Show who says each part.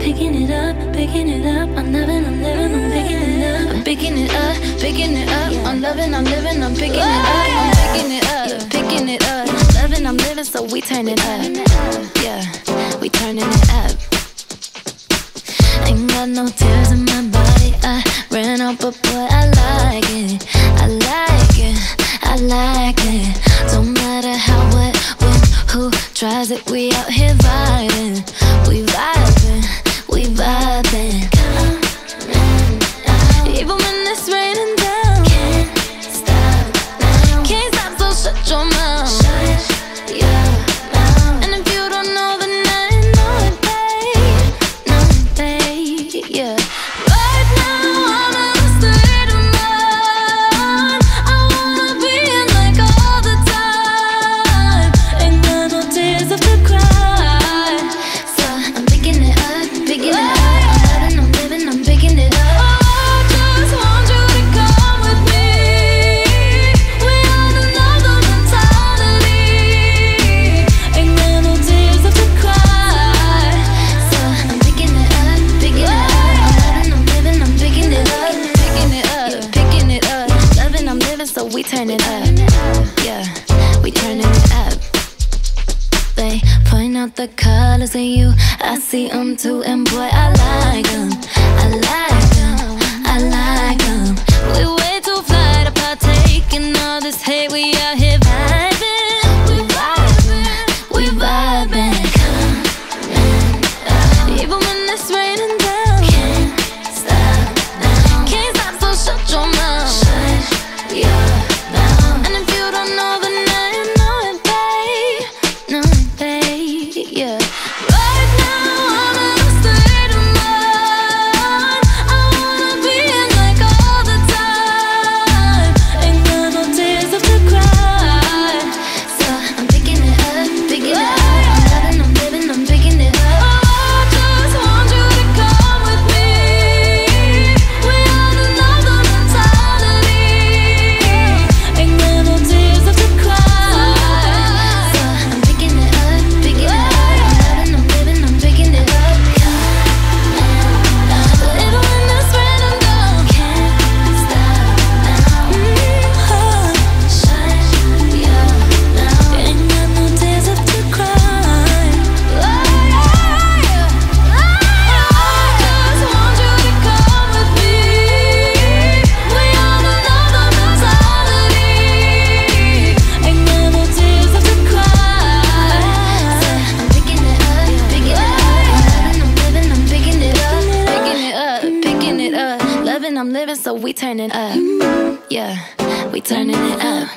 Speaker 1: picking it up, picking it up. I'm loving, I'm living, I'm picking it up.
Speaker 2: I'm picking it up, picking it up. I'm loving, I'm living, I'm picking it up. I'm picking it up, picking it up. Loving, I'm living, so we turn it up. Yeah, we turning it up. Ain't got no tears in my body. I ran out, but boy, I like it. I like it. I like it. Don't matter how, what, when, who tries it. We out here vibing. We shut turn it up. Yeah, we turning it up. They point out the colors in you. I see them too, and boy, I like them. I like them. I like them. We way too fly to partake in all this hate. We out I'm living, so we turning up. Yeah, we turning it up.